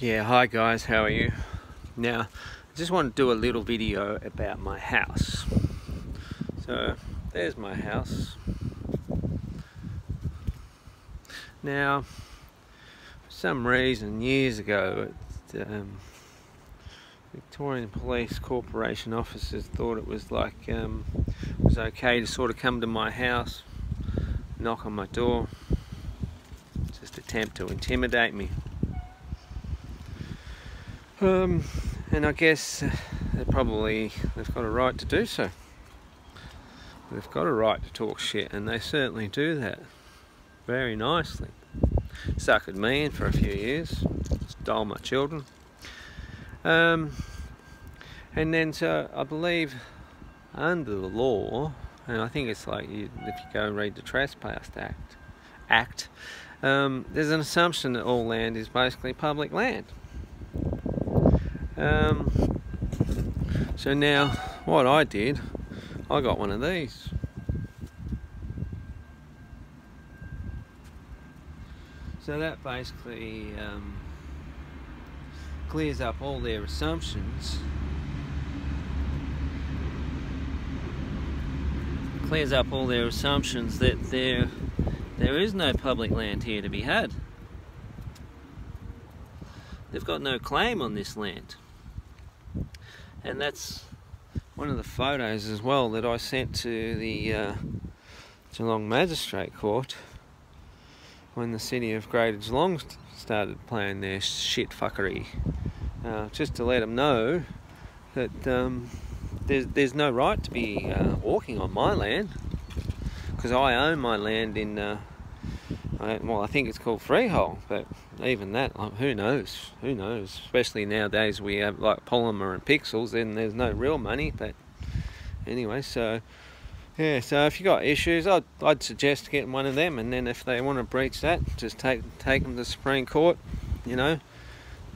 Yeah, hi guys, how are you? Now, I just want to do a little video about my house. So, there's my house. Now, for some reason, years ago, um, Victorian Police Corporation officers thought it was like, um, it was okay to sort of come to my house, knock on my door, just attempt to intimidate me. Um, and I guess uh, they probably they've got a right to do so. They've got a right to talk shit, and they certainly do that very nicely. Suckered me in for a few years, stole my children. Um, and then, so I believe under the law, and I think it's like you, if you go and read the Trespass Act, Act, um, there's an assumption that all land is basically public land. Um, so now, what I did, I got one of these. So that basically um, clears up all their assumptions. Clears up all their assumptions that there there is no public land here to be had. They've got no claim on this land and that's one of the photos as well that I sent to the uh, Geelong Magistrate Court when the city of Greater Geelong started playing their shit fuckery. Uh, just to let them know that um, there's, there's no right to be uh, walking on my land because I own my land in uh, well, I think it's called freehold, but even that, who knows? Who knows? Especially nowadays, we have like polymer and pixels, then there's no real money. But anyway, so yeah, so if you got issues, I'd, I'd suggest getting one of them, and then if they want to breach that, just take take them to Supreme Court. You know,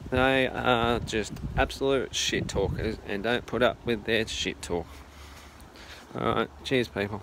they are just absolute shit talkers, and don't put up with their shit talk. All right, cheers, people.